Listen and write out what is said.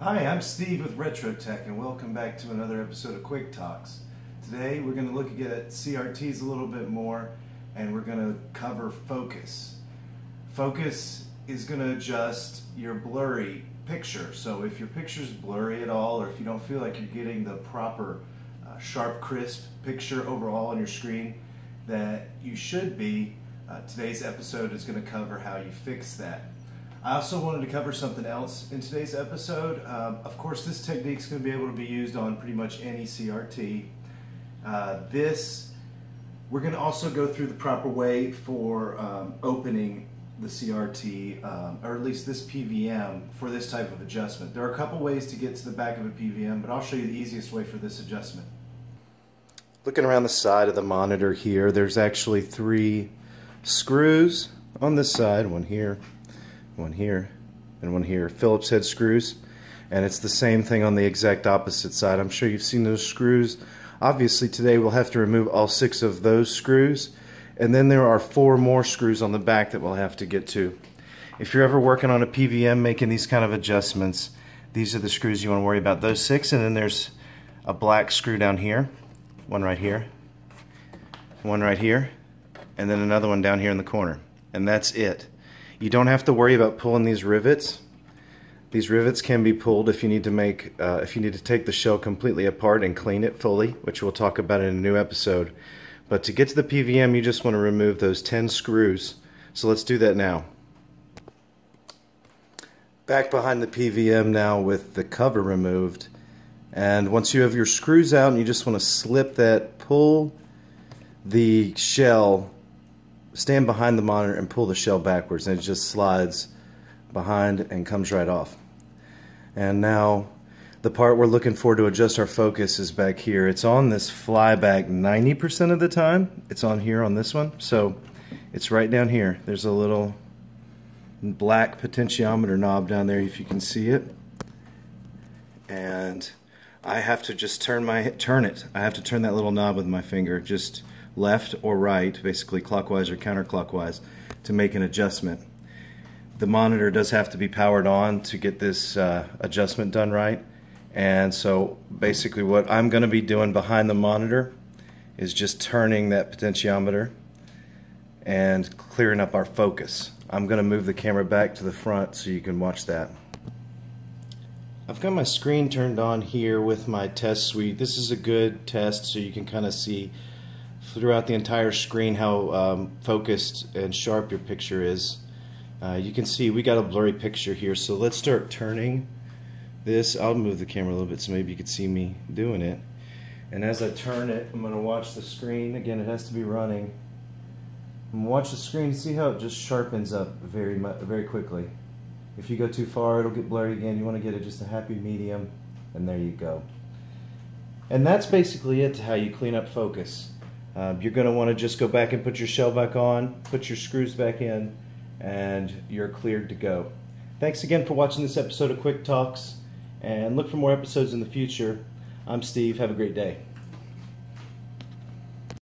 Hi, I'm Steve with RetroTech and welcome back to another episode of Quick Talks. Today we're going to look at CRTs a little bit more and we're going to cover focus. Focus is going to adjust your blurry picture. So if your picture's blurry at all or if you don't feel like you're getting the proper uh, sharp, crisp picture overall on your screen that you should be, uh, today's episode is going to cover how you fix that. I also wanted to cover something else in today's episode. Um, of course, this technique is going to be able to be used on pretty much any CRT. Uh, this, we're going to also go through the proper way for um, opening the CRT, um, or at least this PVM, for this type of adjustment. There are a couple ways to get to the back of a PVM, but I'll show you the easiest way for this adjustment. Looking around the side of the monitor here, there's actually three screws on this side, one here, one here, and one here. Phillips head screws. And it's the same thing on the exact opposite side. I'm sure you've seen those screws. Obviously today we'll have to remove all six of those screws. And then there are four more screws on the back that we'll have to get to. If you're ever working on a PVM making these kind of adjustments, these are the screws you want to worry about. Those six, and then there's a black screw down here, one right here, one right here, and then another one down here in the corner. And that's it. You don't have to worry about pulling these rivets. These rivets can be pulled if you need to make, uh, if you need to take the shell completely apart and clean it fully, which we'll talk about in a new episode. But to get to the PVM, you just want to remove those 10 screws. So let's do that now. Back behind the PVM now with the cover removed. And once you have your screws out you just want to slip that, pull the shell stand behind the monitor and pull the shell backwards and it just slides behind and comes right off. And now the part we're looking for to adjust our focus is back here. It's on this flyback 90% of the time. It's on here on this one. So it's right down here. There's a little black potentiometer knob down there if you can see it. And I have to just turn my turn it. I have to turn that little knob with my finger. Just left or right, basically clockwise or counterclockwise, to make an adjustment. The monitor does have to be powered on to get this uh, adjustment done right. And so basically what I'm going to be doing behind the monitor is just turning that potentiometer and clearing up our focus. I'm going to move the camera back to the front so you can watch that. I've got my screen turned on here with my test suite. This is a good test so you can kind of see throughout the entire screen how um, focused and sharp your picture is. Uh, you can see we got a blurry picture here, so let's start turning this. I'll move the camera a little bit so maybe you can see me doing it. And as I turn it, I'm going to watch the screen. Again, it has to be running. To watch the screen see how it just sharpens up very, very quickly. If you go too far, it'll get blurry again. You want to get it just a happy medium, and there you go. And that's basically it to how you clean up focus. Uh, you're going to want to just go back and put your shell back on, put your screws back in, and you're cleared to go. Thanks again for watching this episode of Quick Talks, and look for more episodes in the future. I'm Steve. Have a great day.